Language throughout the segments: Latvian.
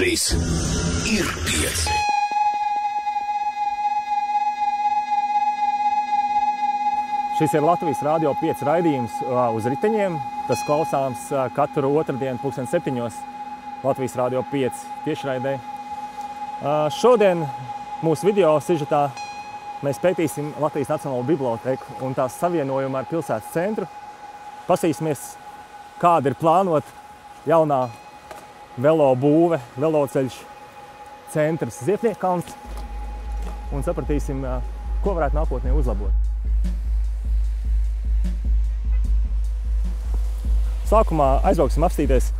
Šis ir pieci. Šis ir Latvijas Rādio 5 raidījums uz riteņiem. Tas klausāms katru otrdienu, 2007. Latvijas Rādio 5 tiešraidē. Šodien mūsu video sižetā mēs pētīsim Latvijas Nacionālo biblioteku un tās savienojumu ar pilsētas centru. Pasīsimies, kāda ir plānot jaunā velo būve, veloceļš centrs Ziepniekalns un sapratīsim, ko varētu nākotnē uzlabot. Sākumā aizbrauksim apstīties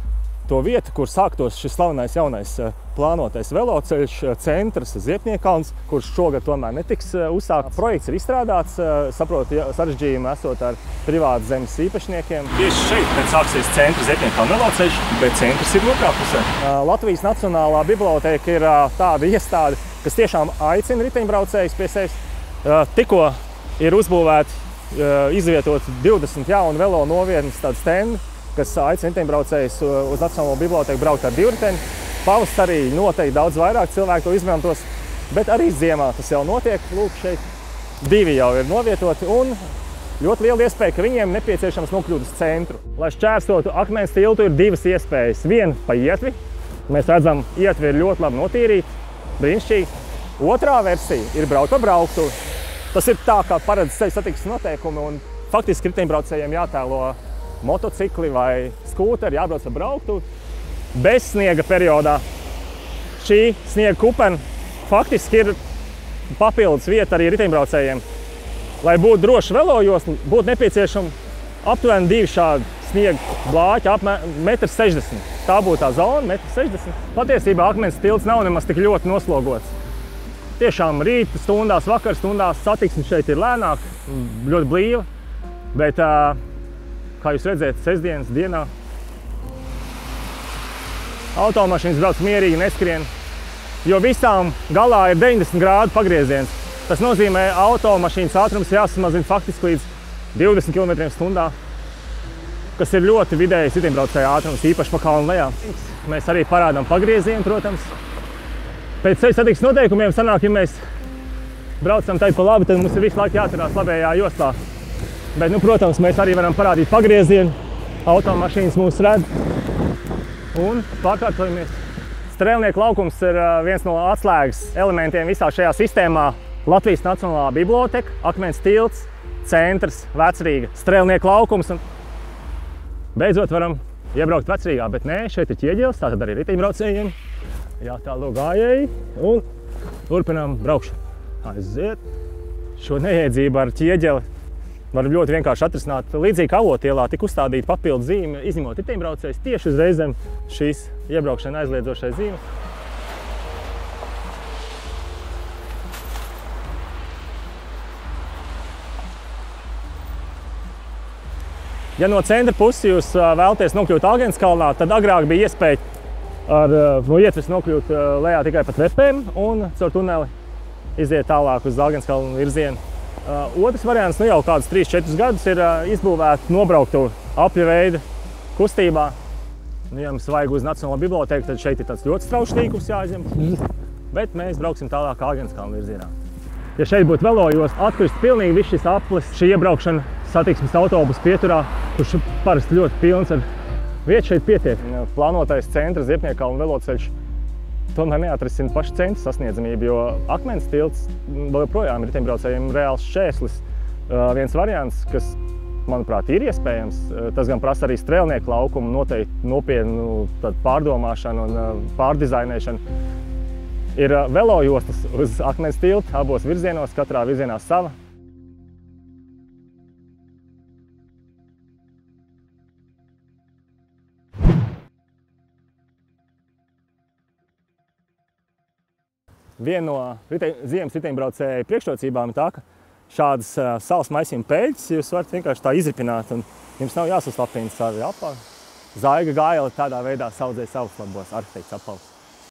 to vietu, kur sāktos šis slavenais jaunais eh, plānotais veloceļš, eh, centrs Ziepniekalns, kurš šogad tomēr netiks eh, uzsākts. Projekts ir izstrādāts, saprotu, sarežģījumi esot ar privātu zemes īpašniekiem. Tieši šeit tad sāksies centra Ziepniekalna veloceļš, bet centrs ir otrā pusē. Latvijas Nacionālā biblioteka ir tāda iestāde, kas tiešām aicina riteņbraucējus pie sevis. Tikko ir uzbūvēti izvietot 20 jaunu velo novietnes, tādu stendu, kas aicina riteņbraucējus uz Nacionālo biblioteku braukt ar divriteni. Pavasarī noteikti daudz vairāk cilvēku to izmantos, bet arī ziemā tas jau notiek. Lūk, šeit divi jau ir novietoti un ļoti liela iespēja, ka viņiem nepieciešams nokļūt uz centru. Lai šķērsotu akmens tiltu, ir divas iespējas. Viena pa ietvi. Mēs redzam, ietvi ir ļoti labi notīrīti, brīnišķīgi. Otrā versija ir braukt pa brauktu. Tas ir tā, kā paredz ceļu satiksmes noteikumi un faktiski riteņbraucējiem jātēlo motocikli vai skūteri, jābrauc ar brauktu bez sniega periodā. Šī sniega kupena faktiski ir papildus vieta arī riteņbraucējiem. Lai būtu droši velojosli, būtu nepieciešama aptuveni divi šādi sniega blāķi, apmēram 1,60 m. Tā būtu tā zona, 1,60 m. Patiesībā akmens tilts nav nemaz tik ļoti noslogots. Tiešām rīta stundās, vakar stundās satiksme šeit ir lēnāk, ļoti blīva. Bet uh, kā jūs redzat, sestdienas dienā automašīnas brauc mierīgi, neskrien, jo visām galā ir 90 grādu pagrieziens. Tas nozīmē, ka automašīnas ātrums jāsamazina faktiski līdz 20 km/h, kas ir ļoti vidējs riteņbraucēju ātrums, īpaši pa kalnu lejā. Mēs arī parādām pagriezienu, protams. Pēc ceļu satiksmes noteikumiem sanāk, ja mēs braucam tai pa labi, tad mums ir visu laiku jāturās labējā joslā. Bet, nu, protams, mēs arī varam parādīt pagriezienu. Automašīnas mūs redz un pārkārtojamies. Strēlnieku laukums ir viens no atslēgas elementiem visā šajā sistēmā. Latvijas Nacionālā biblioteka, akmens tilts, centrs, vecrīga, strēlnieku laukums. Un beidzot varam iebraukt vecrīgā, bet nē, šeit ir ķieģelis, tātad arī riteņbraucējiem. Jātālo gājēji un turpinām braukšanu. Aiziet šo neiedzību ar ķieģeli var ļoti vienkārši atrisināt. Līdzīgi kā avotielā tika uzstādīta papildu zīme, izņemot riteņbraucējus tieši uzreiz zem šīs iebraukšana aizliedzošais zīmes. Ja no centra puses jūs vēlaties nokļūt Agenskalnā, tad agrāk bija iespēja ar, no ietves nokļūt lejā tikai pa trepēm un caur tuneli iziet tālāk uz Agenskalnu virzienu. Uh, otrs variants, nu jau kādus 3-4 gadus, ir uh, izbūvēta nobrauktu apļa veida kustībā. Nu, ja mums vajag uz Nacionālo biblioteku, tad šeit ir tāds ļoti straušs tīkls jāizņem. Bet mēs brauksim tālāk Āgenskalnu virzienā. Ja šeit būtu velojos, atkrist pilnīgi viss šis aplis, šī iebraukšana satiksmes autobusu pieturā, kurš parasti ļoti pilns ar vietu šeit pietiek. Plānotais centra Ziepniekalnu veloceļš tomēr neatrisina pašu centra sasniedzamību, jo akmens tilts vēl joprojām ir riteņbraucējiem reāls šķērslis. Viens variants, kas, manuprāt, ir iespējams, tas gan prasa arī strēlnieku laukumu, noteikti nopietnu pārdomāšanu un pārdizainēšanu, ir velojostas uz akmens tiltu abos virzienos, katrā virzienā sava. Viena no rite, ziemas riteņbraucēju priekšrocībām ir tā, ka šādas uh, salas maisījuma peļķes jūs varat vienkārši tā izripināt un jums nav jāsaslapina savi apā. Zaiga gaila tādā veidā saudzē savus labos arhitekts apavus.